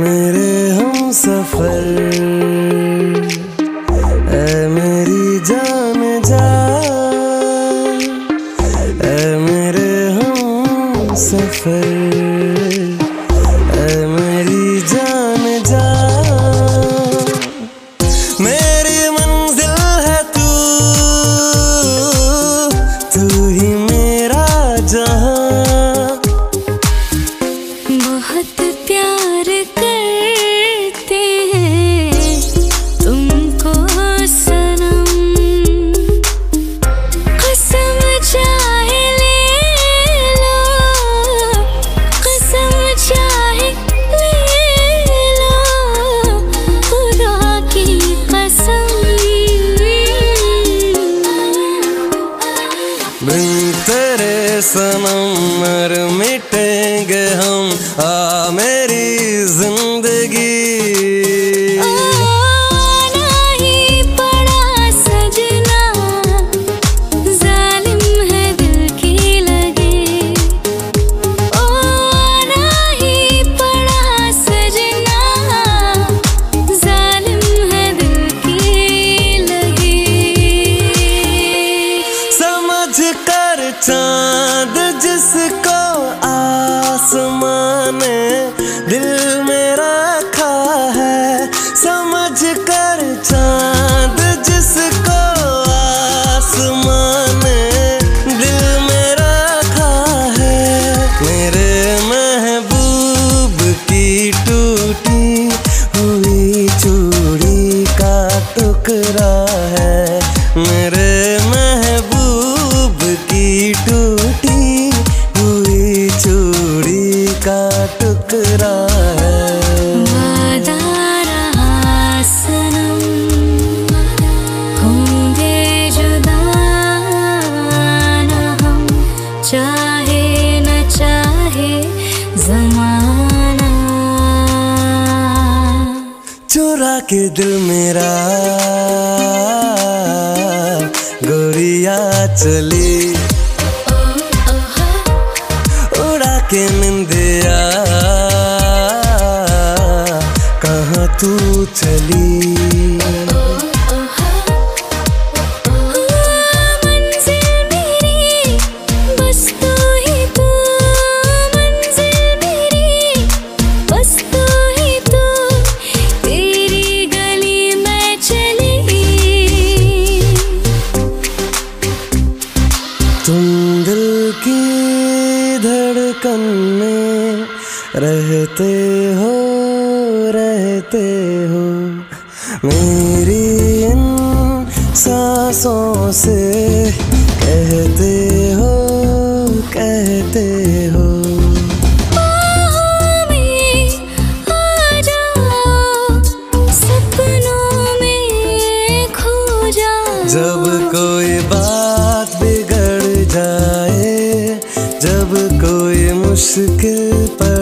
मेरे हम सफ़र सनम मर मिटेंगे हम। आ मेरी ज़िंदगी रखा है समझ कर चाँद जिसको आसमान दिल में रखा है। मेरे महबूब की टूटी हुई चूड़ी का टुकड़ा के दिल मेरा। गोरिया चली। उड़ा के निंदिया कहाँ तू चली? सांसों से कहते हो कहते हो। जब कोई बात बिगड़ जाए जब कोई मुश्किल पड़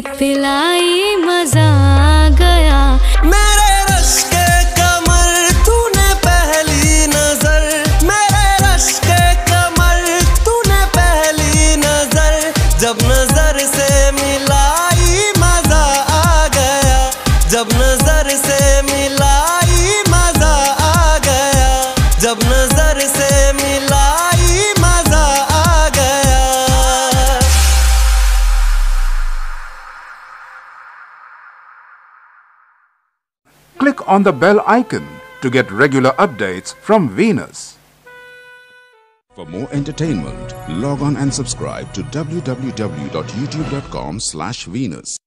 पिलाए on the bell icon to get regular updates from Venus. For more entertainment, log on and subscribe to www.youtube.com slash Venus.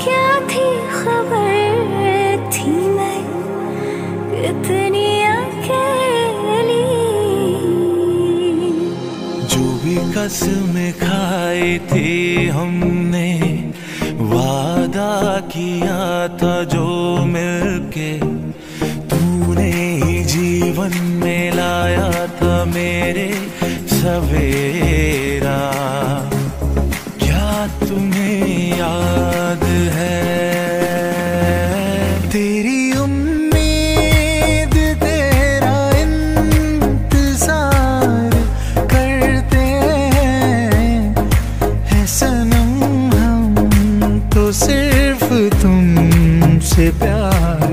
क्या थी खबर थी मैं प्यास में खाई थी हमने। वादा किया था जो मिलके। तूने ही जीवन में लाया था मेरे सवेरे। सिर्फ़ तुमसे प्यार।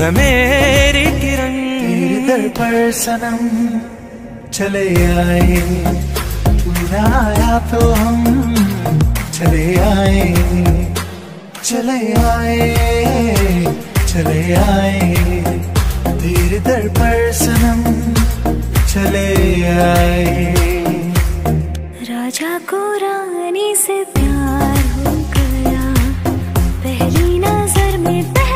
है मेरी किरण। दर पर सनम चले आए। आया तो हम चले आए। चले आए चले आए। धीर दर पर सनम चले आए। राजा को रानी से प्यार हो गया। पहली नज़र में पह...